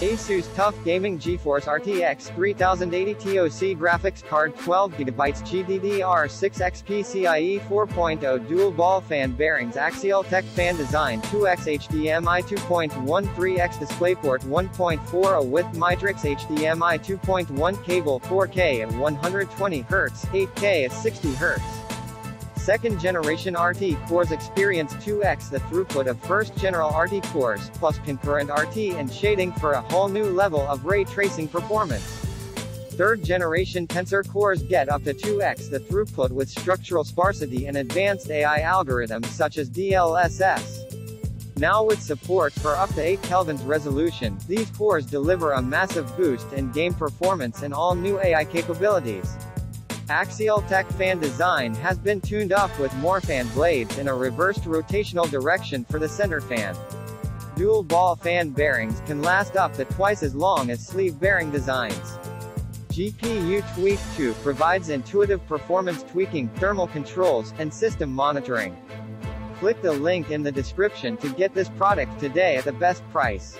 Asus TUF Gaming GeForce RTX 3080 TOC graphics card 12GB GDDR6X PCIe 4.0 dual ball fan bearings axial tech fan design 2X HDMI 2.13X DisplayPort 1.40 with Mytrix HDMI 2.1 cable 4K at 120 Hz, 8K at 60 Hz. Second generation RT cores experience 2x the throughput of first general RT cores, plus concurrent RT and shading for a whole new level of ray tracing performance. Third generation tensor cores get up to 2x the throughput with structural sparsity and advanced AI algorithms such as DLSS. Now with support for up to 8 Kelvin's resolution, these cores deliver a massive boost in game performance and all new AI capabilities. Axial-Tech fan design has been tuned up with more fan blades in a reversed rotational direction for the center fan. Dual ball fan bearings can last up to twice as long as sleeve bearing designs. GPU Tweak 2 provides intuitive performance tweaking, thermal controls, and system monitoring. Click the link in the description to get this product today at the best price.